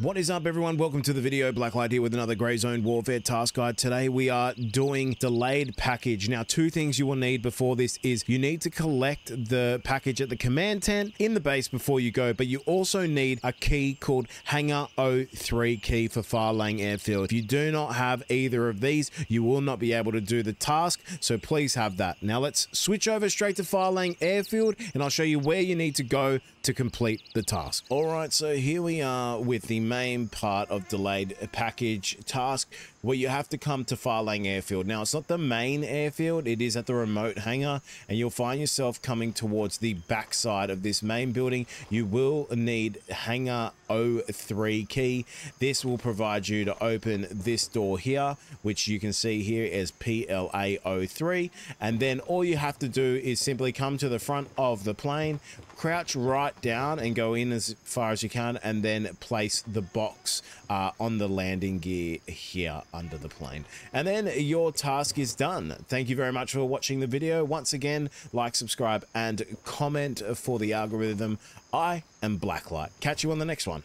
What is up everyone? Welcome to the video. Blacklight here with another Gray Zone Warfare task guide. Today we are doing delayed package. Now two things you will need before this is you need to collect the package at the command tent in the base before you go, but you also need a key called Hangar 03 key for Farlang Airfield. If you do not have either of these, you will not be able to do the task, so please have that. Now let's switch over straight to Farlang Airfield and I'll show you where you need to go to complete the task. All right, so here we are with the main part of delayed package task where you have to come to Farlang Airfield. Now, it's not the main airfield, it is at the remote hangar, and you'll find yourself coming towards the backside of this main building. You will need hangar 03 key. This will provide you to open this door here, which you can see here as PLA 03. And then all you have to do is simply come to the front of the plane, crouch right down and go in as far as you can, and then place the box uh, on the landing gear here under the plane. And then your task is done. Thank you very much for watching the video. Once again, like, subscribe, and comment for the algorithm. I am Blacklight. Catch you on the next one.